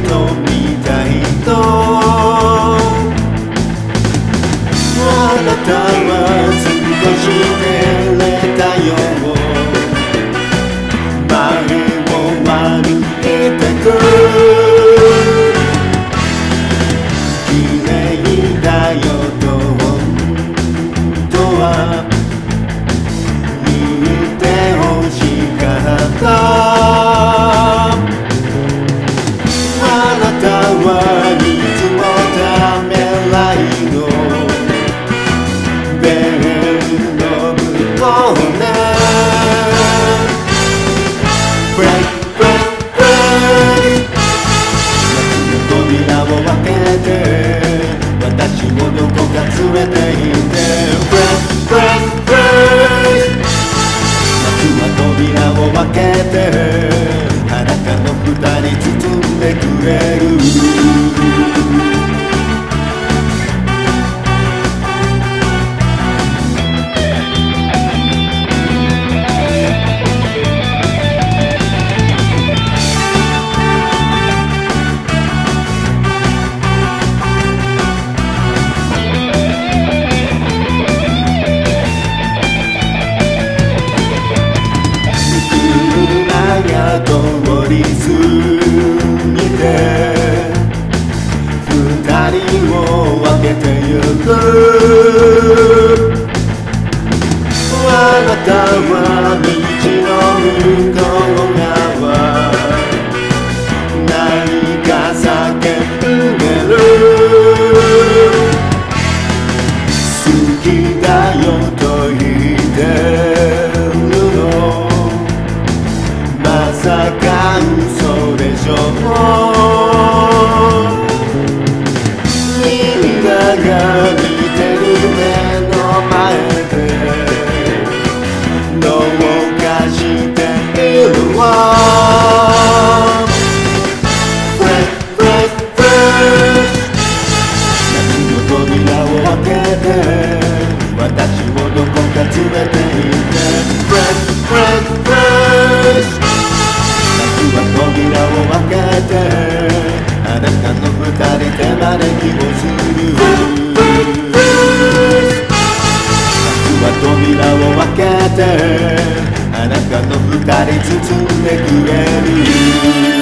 瞳たいとなたはっしてれたよ丸を歩いてく綺麗だよとは言てほしかったを分けて私をどこか連れて行って Breath, 夏は扉を分けて裸の二人包んでくれる。が通り過ぎて二人を分けてゆく。あなたは道の向こう側。何か咲けて私をどこか連れて行ってフラッフラッフラッシュ僕は扉を開けてあなたの二人で招きをする僕は扉を開けてあなたの二人包んでくれる